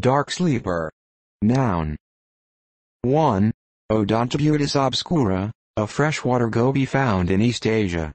Dark sleeper. Noun. 1. Odontobutis obscura, a freshwater goby found in East Asia.